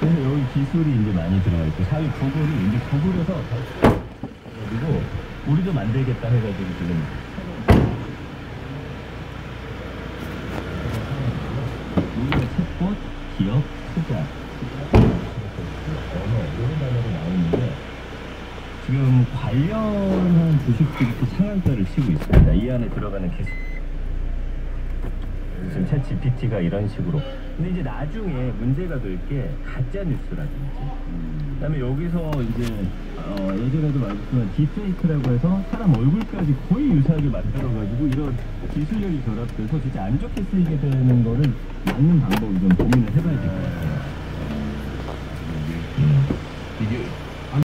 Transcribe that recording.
그래서 여기 기술이 이제 많이 들어가 있고 사회 구글이 이제 구글에서 그리고 우리도 만들겠다 해가지고 지금. 우리가 챗봇, 기업, 투자. 언어 이런 단어로 나오는데 지금 관련한 주식들이 또 상한가를 치고 있습니다. 이 안에 들어가는 기술 지금 챗 GPT가 이런 식으로. 근데 이제 나중에 문제가 될 게 가짜 뉴스라든지. 그다음에 여기서 이제 어, 예전에도 말했지만 딥페이크라고 해서 사람 얼굴까지 거의 유사하게 만들어가지고 이런 기술력이 결합돼서 진짜 안 좋게 쓰이게 되는 거를 막는 방법을 좀 고민을 해봐야 될 것 같아요.